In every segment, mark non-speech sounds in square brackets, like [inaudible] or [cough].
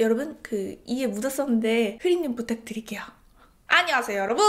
여러분 그 이에 묻었었는데 흐림 부탁드릴게요. 안녕하세요 여러분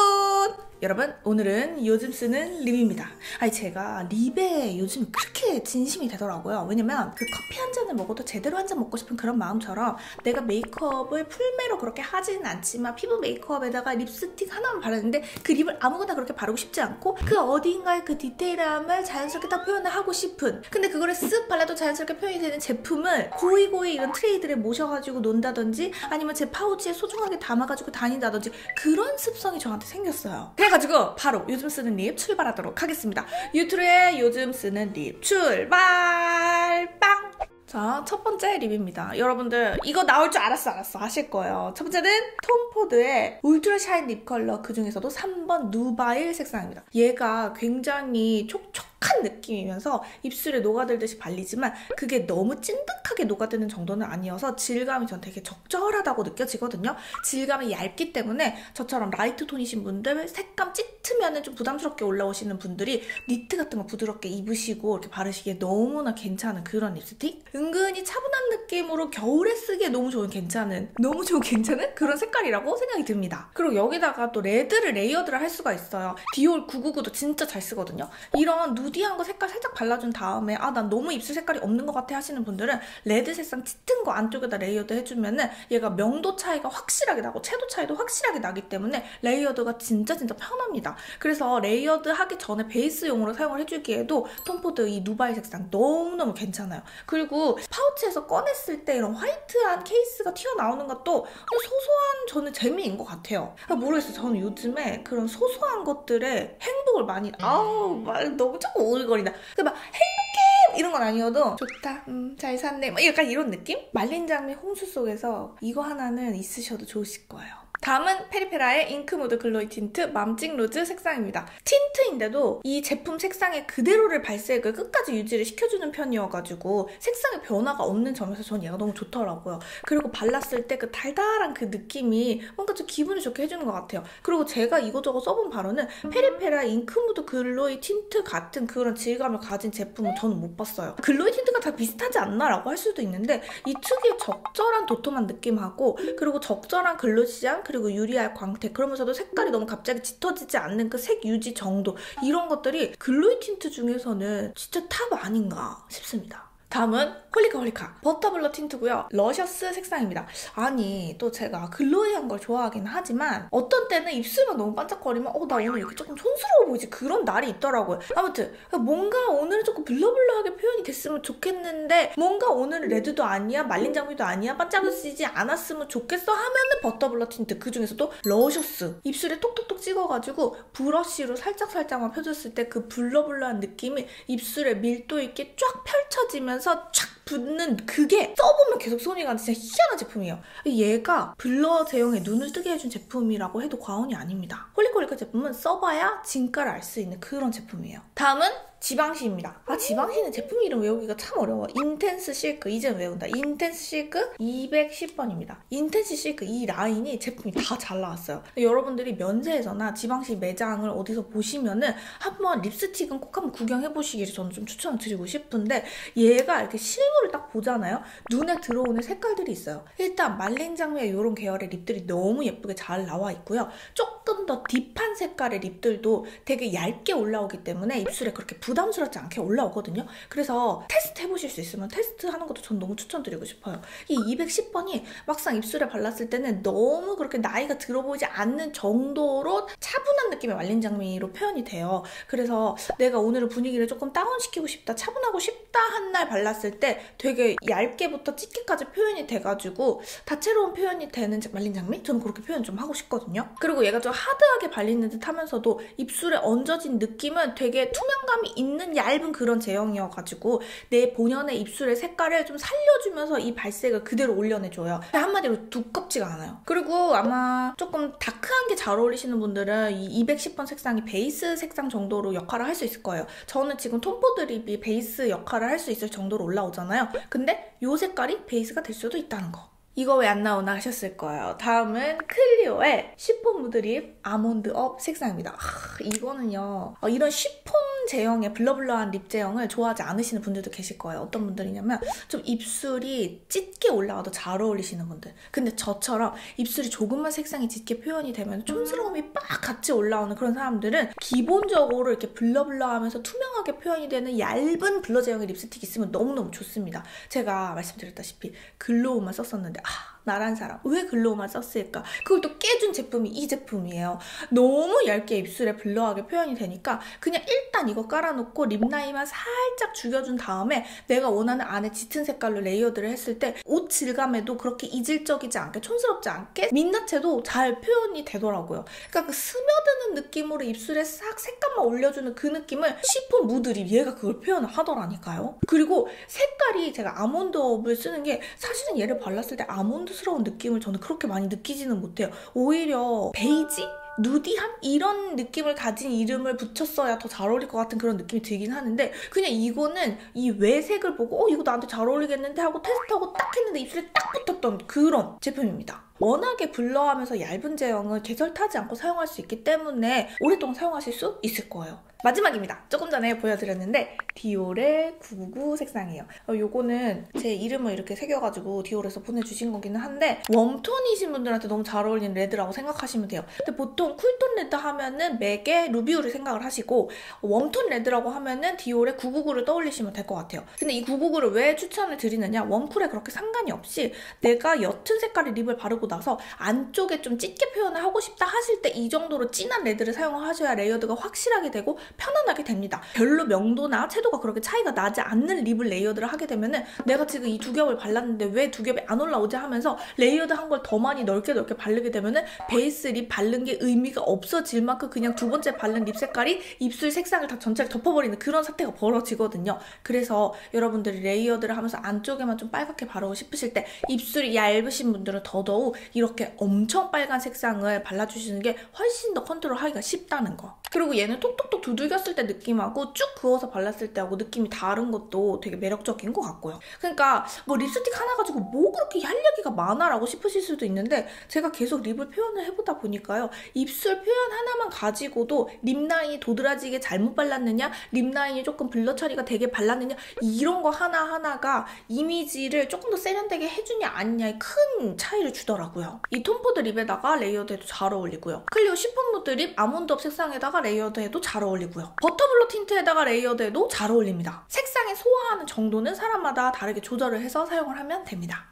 여러분 오늘은 요즘 쓰는 lip입니다. 아니 제가 lip에 요즘 그렇게 진심이 되더라고요. 왜냐면 그 커피 한 잔을 먹어도 제대로 한 잔 먹고 싶은 그런 마음처럼 내가 메이크업을 풀메로 그렇게 하지는 않지만 피부 메이크업에다가 립스틱 하나만 바르는데 그 lip을 아무거나 그렇게 바르고 싶지 않고 그 어딘가에 그 디테일함을 자연스럽게 딱 표현을 하고 싶은 근데 그거를 쓱 발라도 자연스럽게 표현이 되는 제품을 고이고이 이런 트레이에다 모셔가지고 논다든지 아니면 제 파우치에 소중하게 담아가지고 다닌다든지 그런 습성이 저한테 생겼어요 그래가지고 바로 요즘 쓰는 lip 출발하도록 하겠습니다. 유튜브에 요즘 쓰는 lip 출발 빵! 자, 첫 번째 lip입니다. 여러분들 이거 나올 줄 알았어 알았어 하실 거예요. 첫 번째는 톰포드의 Ultra Shine Lip Color 그 중에서도 3번 Nubile 색상입니다. 얘가 굉장히 촉촉 촉촉한 느낌이면서 입술에 녹아들듯이 발리지만 그게 너무 찐득하게 녹아드는 정도는 아니어서 질감이 전 되게 적절하다고 느껴지거든요. 질감이 얇기 때문에 저처럼 light 톤이신 분들 색감 짙으면 좀 부담스럽게 올라오시는 분들이 니트 같은 거 부드럽게 입으시고 이렇게 바르시기에 너무나 괜찮은 그런 립스틱? 은근히 차분한 느낌으로 겨울에 쓰기에 너무 좋은 괜찮은 너무 좋은 괜찮은 그런 색깔이라고 생각이 듭니다. 그리고 여기다가 또 red를 layered를 할 수가 있어요. 디올 999도 진짜 잘 쓰거든요. 이런 nudy nudy한 거 색깔 살짝 발라준 다음에 아 난 너무 입술 색깔이 없는 것 같아 하시는 분들은 red 색상 짙은 거 안쪽에다 layered 해주면은 얘가 명도 차이가 확실하게 나고 채도 차이도 확실하게 나기 때문에 layered가 진짜 진짜 편합니다. 그래서 layered 하기 전에 베이스용으로 사용을 해주기에도 톰포드 이 Nubile 색상 너무너무 괜찮아요. 그리고 파우치에서 꺼냈을 때 이런 화이트한 케이스가 튀어나오는 것도 소소한 저는 재미인 것 같아요. 아, 모르겠어요. 저는 요즘에 그런 소소한 것들에 행복을 많이 아우 말 너무 자꾸 오글거리다. 그막 행복해 이런 건 아니어도 좋다. 음, 잘 샀네. 막 약간 이런 느낌? 말린 장미 홍수 속에서 이거 하나는 있으셔도 좋으실 거예요. 다음은 페리페라의 Ink Mood Glowy Tint 맘찍 Rose 색상입니다. tint인데도 이 제품 색상의 그대로를 발색을 끝까지 유지를 시켜주는 편이어가지고 색상의 변화가 없는 점에서 전 얘가 너무 좋더라고요. 그리고 발랐을 때 그 달달한 그 느낌이 뭔가 좀 기분을 좋게 해주는 것 같아요. 그리고 제가 이거저거 써본 바로는 페리페라 Ink Mood Glowy Tint 같은 그런 질감을 가진 제품은 저는 못 봤어요. glowy tint가 다 비슷하지 않나라고 할 수도 있는데 이 특유의 적절한 도톰한 느낌하고 그리고 적절한 glossy한 그리고 유리알 광택 그러면서도 색깔이 너무 갑자기 짙어지지 않는 그 색 유지 정도 이런 것들이 glowy tint 중에서는 진짜 top 아닌가 싶습니다. 다음은 홀리카 홀리카 Butter Blur Tint고요. Luscious 색상입니다. 아니 또 제가 glowy한 걸 좋아하긴 하지만 어떤 때는 입술만 너무 반짝거리면 어 나 오늘 이렇게 조금 촌스러워 보이지 그런 날이 있더라고요. 아무튼 뭔가 오늘은 조금 blur blur하게 표현이 됐으면 좋겠는데 뭔가 오늘은 red도 아니야 말린 장미도 아니야 반짝이지 않았으면 좋겠어 하면은 Butter Blur Tint 그 중에서도 Luscious 입술에 톡톡톡 찍어가지고 브러쉬로 살짝살짝만 펴줬을 때 그 blur blur한 느낌이 입술에 밀도 있게 쫙 펼쳐지면 하면서 촥 붙는 그게 써보면 계속 가는 진짜 희한한 제품이에요. 얘가 blur 제형에 눈을 뜨게 해준 제품이라고 해도 과언이 아닙니다. 홀리카 홀리카 제품은 써봐야 진가를 알 수 있는 그런 제품이에요. 다음은 지방시입니다. 아 지방시는 제품 이름 외우기가 참 어려워. Intense Silk 이제 외운다. Intense Silk 210번입니다. Intense Silk 이 라인이 제품이 다 잘 나왔어요. 여러분들이 면세에서나 지방시 매장을 어디서 보시면은 한번 립스틱은 꼭 한번 구경해 보시기를 저는 좀 추천을 드리고 싶은데 얘가 이렇게 실물을 딱 보잖아요. 눈에 들어오는 색깔들이 있어요. 일단 말린 장미의 이런 계열의 lip들이 너무 예쁘게 잘 나와 있고요. 조금 더 deep한 색깔의 lip들도 되게 얇게 올라오기 때문에 입술에 그렇게 부담스럽지 않게 올라오거든요. 그래서 테스트 해보실 수 있으면 테스트 하는 것도 전 너무 추천드리고 싶어요. 이 210번이 막상 입술에 발랐을 때는 너무 그렇게 나이가 들어 보이지 않는 정도로 차분한 느낌의 말린 장미로 표현이 돼요. 그래서 내가 오늘은 분위기를 조금 다운시키고 싶다, 차분하고 싶다 한 날 발랐을 때 되게 얇게부터 짙게까지 표현이 돼가지고 다채로운 표현이 되는 말린 장미? 저는 그렇게 표현 좀 하고 싶거든요. 그리고 얘가 좀 하드하게 발리는 듯 하면서도 입술에 얹어진 느낌은 되게 투명감이 있는 얇은 그런 제형이어가지고 내 본연의 입술의 색깔을 좀 살려주면서 이 발색을 그대로 올려내줘요. 한마디로 두껍지가 않아요. 그리고 아마 조금 다크한 게 잘 어울리시는 분들은 이 210번 색상이 베이스 색상 정도로 역할을 할 수 있을 거예요. 저는 지금 톰포드 립이 베이스 역할을 할 수 있을 정도로 올라오잖아요. 근데 이 색깔이 베이스가 될 수도 있다는 거. 이거 왜 안 나오나 하셨을 거예요. 다음은 클리오의 시폰 무드립 아몬드 업 색상입니다. 아, 이거는요. 어, 이런 시폰 제형의 blur blur한 lip 제형을 좋아하지 않으시는 분들도 계실 거예요. 어떤 분들이냐면 좀 입술이 짙게 올라와도 잘 어울리시는 분들. 근데 저처럼 입술이 조금만 색상이 짙게 표현이 되면 촌스러움이 빡 같이 올라오는 그런 사람들은 기본적으로 이렇게 blur blur하면서 투명하게 표현이 되는 얇은 blur 제형의 립스틱 있으면 너무너무 좋습니다. 제가 말씀드렸다시피 glow만 썼었는데 아 [sighs] [sighs] 나란 사람 왜 glow만 썼을까? 그걸 또 깨준 제품이 이 제품이에요. 너무 얇게 입술에 blur하게 표현이 되니까 그냥 일단 이거 깔아놓고 lip 라인만 살짝 죽여준 다음에 내가 원하는 안에 짙은 색깔로 layered를 했을 때 옷 질감에도 그렇게 이질적이지 않게 촌스럽지 않게 민낯에도 잘 표현이 되더라고요. 그러니까 그 스며드는 느낌으로 입술에 싹 색감만 올려주는 그 느낌을 시폰 무드립 얘가 그걸 표현을 하더라니까요. 그리고 색깔이 제가 아몬드 업을 쓰는 게 사실은 얘를 발랐을 때 아몬드 촌스러운 느낌을 저는 그렇게 많이 느끼지는 못해요. 오히려 베이지? nudy함? 이런 느낌을 가진 이름을 붙였어야 더 잘 어울릴 것 같은 그런 느낌이 들긴 하는데 그냥 이거는 이 외색을 보고 어 이거 나한테 잘 어울리겠는데 하고 테스트하고 딱 했는데 입술에 딱 붙었던 그런 제품입니다. 워낙에 blur하면서 얇은 제형을 계절 타지 않고 사용할 수 있기 때문에 오랫동안 사용하실 수 있을 거예요. 마지막입니다. 조금 전에 보여드렸는데 디올의 999 색상이에요. 어, 요거는 제 이름을 이렇게 새겨가지고 디올에서 보내주신 거기는 한데 warm tone이신 분들한테 너무 잘 어울리는 레드라고 생각하시면 돼요. 근데 보통 cool tone red 하면은 맥의 루비우를 생각을 하시고 warm tone red라고 하면은 디올의 999를 떠올리시면 될 것 같아요. 근데 이 999를 왜 추천을 드리느냐 warm cool에 그렇게 상관이 없이 내가 옅은 색깔의 lip을 바르고 나서 안쪽에 좀 짙게 표현을 하고 싶다 하실 때 이 정도로 진한 레드를 사용하셔야 layered가 확실하게 되고 편안하게 됩니다. 별로 명도나 채도가 그렇게 차이가 나지 않는 lip을 layered를 하게 되면은 내가 지금 이 두 겹을 발랐는데 왜 두 겹이 안 올라오지 하면서 layered 한 걸 더 많이 넓게 넓게 바르게 되면은 베이스 lip 바른 게 의미가 없어질 만큼 그냥 두 번째 바른 lip 색깔이 입술 색상을 다 전체를 덮어버리는 그런 사태가 벌어지거든요. 그래서 여러분들이 layered를 하면서 안쪽에만 좀 빨갛게 바르고 싶으실 때 입술이 얇으신 분들은 더더욱 이렇게 엄청 빨간 색상을 발라주시는 게 훨씬 더 컨트롤하기가 쉽다는 거. 그리고 얘는 톡톡톡 두들겼을 때 느낌하고 쭉 그어서 발랐을 때하고 느낌이 다른 것도 되게 매력적인 것 같고요. 그러니까 뭐 립스틱 하나 가지고 뭐 그렇게 할 얘기가 많아라고 싶으실 수도 있는데 제가 계속 lip을 표현을 해보다 보니까요. 입술 표현 하나만 가지고도 lip 라인이 도드라지게 잘못 발랐느냐 lip 라인이 조금 blur 처리가 되게 발랐느냐 이런 거 하나하나가 이미지를 조금 더 세련되게 해주냐 아니냐에 큰 차이를 주더라고요. 이 톰포드 lip에다가 layered해도 잘 어울리고요. 클리오 시폰 무드 립 아몬드업 색상에다가 layered해도 잘 어울리고요. 버터블러 틴트에다가 layered해도 잘 어울립니다. 색상에 소화하는 정도는 사람마다 다르게 조절을 해서 사용을 하면 됩니다.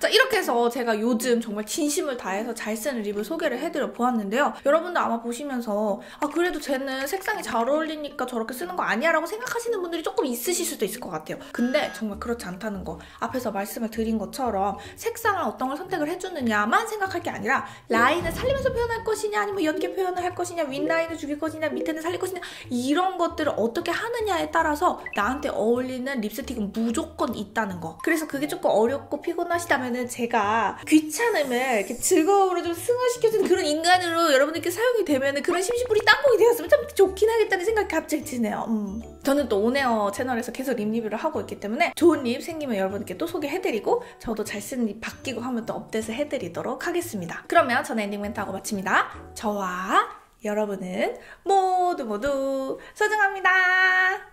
자 이렇게 해서 제가 요즘 정말 진심을 다해서 잘 쓰는 lip을 소개를 해드려 보았는데요. 여러분들 아마 보시면서 아 그래도 쟤는 색상이 잘 어울리니까 저렇게 쓰는 거 아니야 라고 생각하시는 분들이 조금 있으실 수도 있을 것 같아요. 근데 정말 그렇지 않다는 거 앞에서 말씀을 드린 것처럼 색상을 어떤 걸 선택을 해주느냐만 생각할 게 아니라 라인을 살리면서 표현할 것이냐 아니면 연하게 표현을 할 것이냐 윗라인을 죽일 것이냐 밑에는 살릴 것이냐 이런 것들을 어떻게 하느냐에 따라서 나한테 어울리는 립스틱은 무조건 있다는 거. 그래서 그게 조금 어렵고 피곤한 하시다면은 제가 귀찮음을 이렇게 즐거움으로 좀 승화시켜주는 그런 인간으로 여러분들께 사용이 되면은 그런 심심풀이 땅콩이 되었으면 참 좋긴 하겠다는 생각이 갑자기 드네요. 음. 저는 또 오네어 채널에서 계속 lip 리뷰를 하고 있기 때문에 좋은 lip 생기면 여러분께 또 소개해드리고 저도 잘 쓰는 lip 바뀌고 하면 또 업데이트 해드리도록 하겠습니다. 그러면 저는 엔딩 멘트하고 마칩니다. 저와 여러분은 모두 모두 소중합니다.